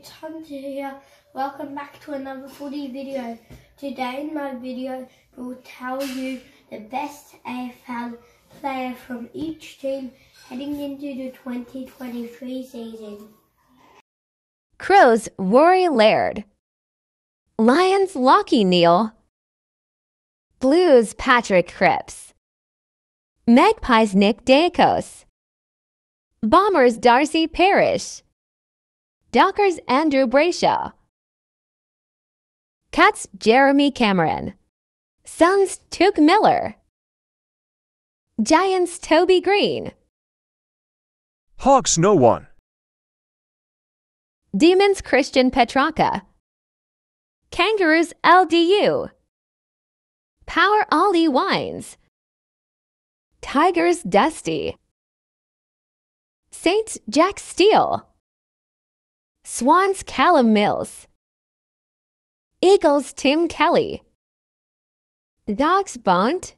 it's Hunter here. Welcome back to another footy video. Today in my video we'll tell you the best AFL player from each team heading into the 2023 season. Crows Rory Laird. Lions Lachie Neale. Blues Patrick Cripps. Magpies Nick Daicos. Bombers Darcy Parish. Dockers Andrew Brayshaw. Cats Jeremy Cameron. Suns Touk Miller. Giants Toby Greene. Hawks no one. Demons Christian Petracca. Kangaroos LDU. Power Ollie Wines. Tigers Dusty. Saints Jack Steele. Swans Callum Mills. Eagles Tim Kelly. Dogs Bont.